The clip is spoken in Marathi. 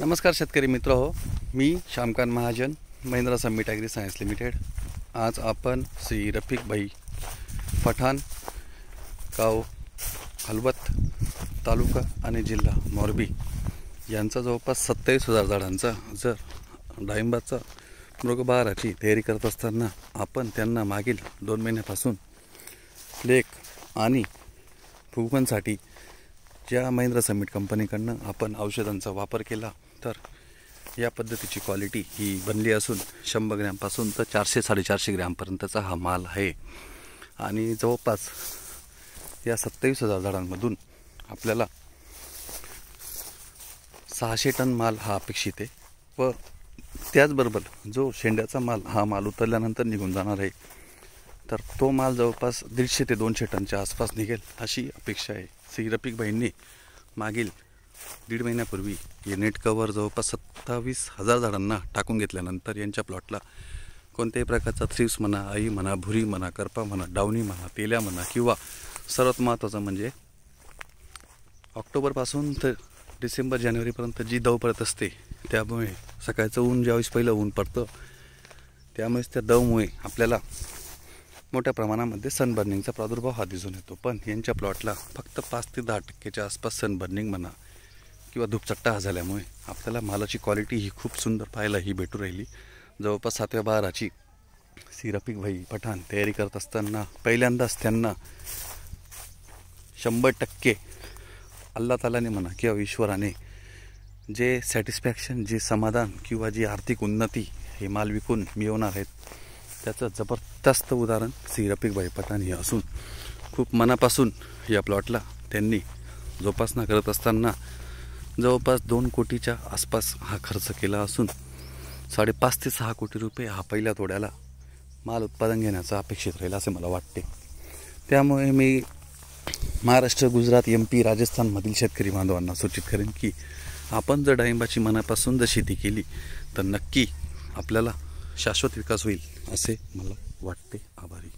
नमस्कार शेतकरी मित्र हो. मी Shyamkant Mahajan Mahindra summit agri science limited. आज आपण श्री रफिक भाई पठाण गाव हलवत तालुका आणि जिल्हा मोरबी यांचा जवळपास सत्तावीस हजार झाडांचा जर डाळिंबाचा मृगबहाराची तयारी करत असताना आपण त्यांना मागील दोन महिन्यापासून लेख आणि फुगवणसाठी ज्या महिंद्रा समिट कंपनीकडनं आपण औषधांचा वापर केला तर या पद्धतीची क्वालिटी ही बनली असून शंभर ग्रॅमपासून तर चारशे साडेचारशे ग्रॅमपर्यंतचा हा माल आहे. आणि जवळपास या सत्तावीस हजार झाडांमधून आपल्याला सहाशे टन माल हा अपेक्षित आहे. व त्याचबरोबर जो शेंड्याचा माल हा माल उतरल्यानंतर निघून जाणार आहे. तर तो माल जवळपास दीडशे ते दोनशे टनच्या आसपास निघेल अशी अपेक्षा आहे. श्री रफिक भाईंनी मागील दीड महिन्यापूर्वी हे नेट कवर जवळपास सत्तावीस हजार झाडांना टाकून घेतल्यानंतर यांच्या प्लॉटला कोणत्याही प्रकारचा थ्रिप्स म्हणा आई म्हणा भुरी म्हणा करपा म्हणा डावणी म्हणा तेल्या म्हणा किंवा सर्वात महत्त्वाचं म्हणजे ऑक्टोबरपासून तर डिसेंबर जानेवारीपर्यंत जी दव पडत असते त्यामुळे सकाळचं ऊन ज्यावेळेस पहिलं ऊन पडतं त्यामुळेच त्या दवमुळे आपल्याला मोठ्या प्रमाणामध्ये सनबर्निंगचा प्रादुर्भाव हा दिसून येतो. पण यांच्या प्लॉटला फक्त पाच ते दहा टक्क्याच्या आसपास सनबर्निंग म्हणा किंवा धूपचट्टा हा झाल्यामुळे आपल्याला मालाची क्वालिटी ही खूप सुंदर पाहायला ही भेटू राहिली. जवळपास सातव्या बाराची सिरपिक भाई पठाण तयारी करत असताना पहिल्यांदाच त्यांना शंभर टक्के अल्ला तालाने म्हणा किंवा ईश्वराने जे सॅटिस्फॅक्शन जे समाधान किंवा जी आर्थिक उन्नती हे माल विकून मिळवणार आहेत त्याचं जबरदस्त उदाहरण श्री रफिकभाई पठाण हे असून खूप मनापासून या प्लॉटला त्यांनी जोपासना करत असताना जवळपास दोन कोटीच्या आसपास हा खर्च केला असून साडेपाच ते सहा कोटी रुपये हा पहिल्या तोड्याला माल उत्पादन घेण्याचा अपेक्षित राहील असे मला वाटते. त्यामुळे मी महाराष्ट्र गुजरात एम पी राजस्थानमधील शेतकरी बांधवांना सूचित करेन की आपण जर डाळिंबाची मनापासून जर शेती केली तर नक्की आपल्याला शाश्वत विकास होईल असे मला वाटते. आभारी.